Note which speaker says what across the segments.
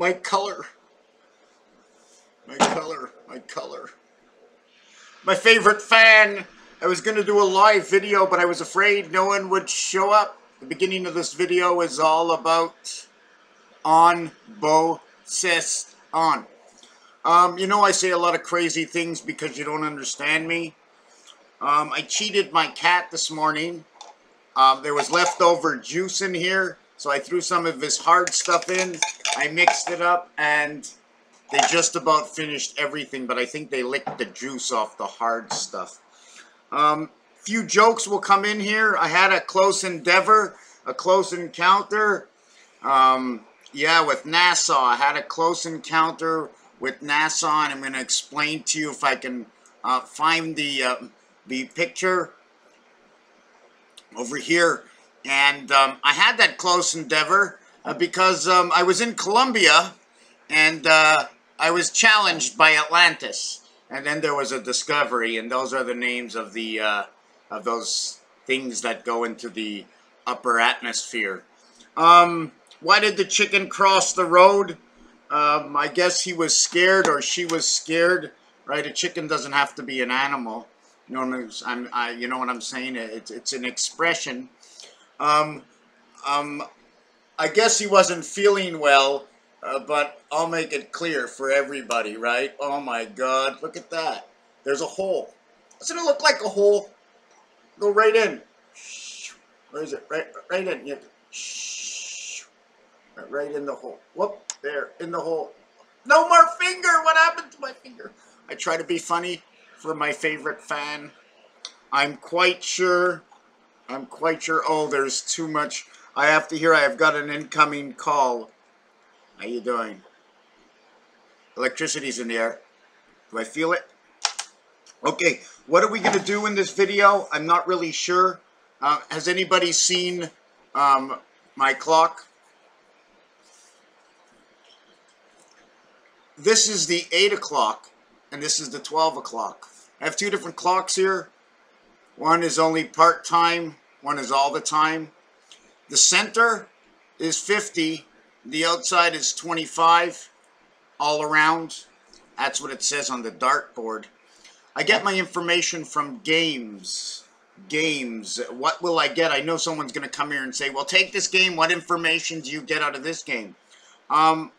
Speaker 1: my color. My color, my color. My favorite fan. I was going to do a live video, but I was afraid no one would show up. The beginning of this video is all about on, bo, sis, on. Um, you know I say a lot of crazy things because you don't understand me. Um, I cheated my cat this morning. Um, there was leftover juice in here, so I threw some of his hard stuff in. I mixed it up, and they just about finished everything, but I think they licked the juice off the hard stuff. Um, few jokes will come in here. I had a close endeavor, a close encounter. Um, yeah, with NASA. I had a close encounter with NASA, and I'm going to explain to you if I can uh, find the uh, the picture over here. And um, I had that close endeavor uh, because um, I was in Columbia, and uh, I was challenged by Atlantis. And then there was a discovery, and those are the names of the uh, of those things that go into the upper atmosphere. Um, why did the chicken cross the road? Um, I guess he was scared or she was scared, right? A chicken doesn't have to be an animal. You know what I'm, I, you know what I'm saying? It's, it's an expression. Um, um, I guess he wasn't feeling well, uh, but I'll make it clear for everybody, right? Oh my God, look at that. There's a hole. Doesn't it look like a hole? Go right in. Where is it? Right, right in. Yeah. Right in the hole. Whoop. There, in the hole. No more finger! What happened to my finger? I try to be funny for my favorite fan. I'm quite sure, I'm quite sure, oh, there's too much. I have to hear I have got an incoming call. How you doing? Electricity's in the air. Do I feel it? Okay, what are we going to do in this video? I'm not really sure. Uh, has anybody seen um, my clock? this is the 8 o'clock and this is the 12 o'clock. I have two different clocks here. One is only part-time, one is all the time. The center is 50, the outside is 25, all around. That's what it says on the dartboard. I get my information from games. Games. What will I get? I know someone's going to come here and say, well, take this game. What information do you get out of this game? Um,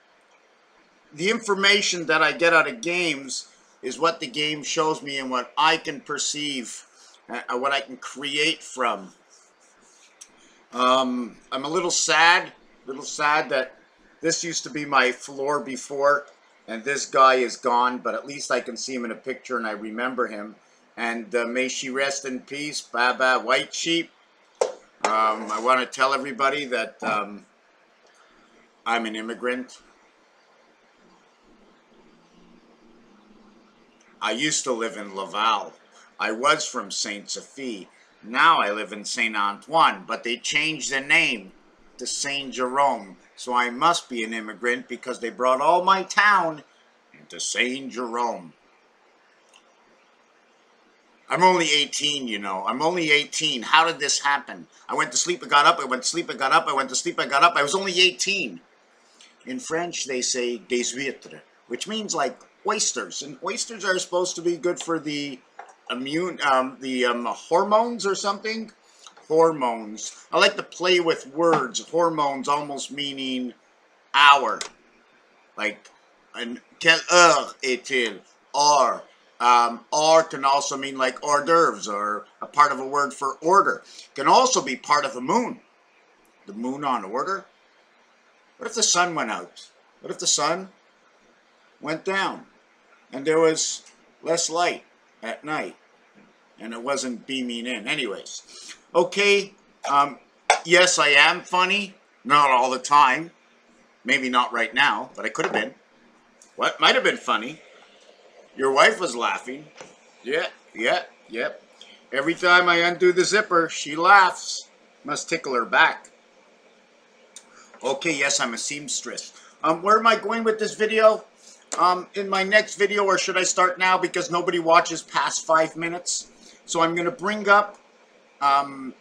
Speaker 1: the information that I get out of games is what the game shows me and what I can perceive, uh, what I can create from. Um, I'm a little sad, a little sad that this used to be my floor before, and this guy is gone, but at least I can see him in a picture and I remember him. And uh, may she rest in peace, Baba White Sheep. Um, I want to tell everybody that um, I'm an immigrant. I used to live in Laval. I was from Saint Sophie. Now I live in Saint Antoine, but they changed the name to Saint Jerome. So I must be an immigrant because they brought all my town into Saint Jerome. I'm only 18, you know. I'm only 18. How did this happen? I went to sleep, I got up, I went to sleep, I got up, I went to sleep, I got up. I was only 18. In French, they say des huîtres, which means like oysters, and oysters are supposed to be good for the immune, um, the um, hormones or something. Hormones. I like to play with words. Hormones almost meaning hour, like an quelle heure est-il? Or um, or can also mean like hors d'oeuvres or a part of a word for order. Can also be part of the moon. The moon on order. What if the sun went out? What if the sun went down? and there was less light at night and it wasn't beaming in. Anyways okay um, yes I am funny. Not all the time. Maybe not right now but I could have been. What might have been funny? Your wife was laughing. Yeah yeah yep. Every time I undo the zipper she laughs. Must tickle her back. Okay yes I'm a seamstress. Um, where am I going with this video? Um, in my next video, or should I start now because nobody watches past five minutes? So I'm going to bring up um,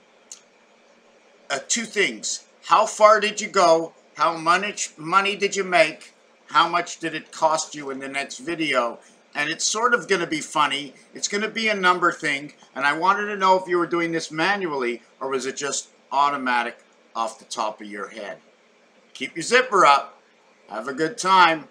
Speaker 1: uh, two things. How far did you go? How much money did you make? how much did it cost you in the next video. And it's sort of going to be funny. It's going to be a number thing. And I wanted to know if you were doing this manually or was it just automatic off the top of your head. Keep your zipper up. Have a good time.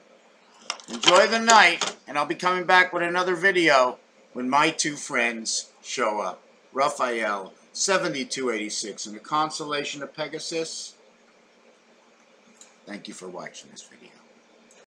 Speaker 1: Enjoy the night. And I'll be coming back with another video when my two friends show up. Raphael, 7286, and the Consolation of Pegasus. Thank you for watching this video.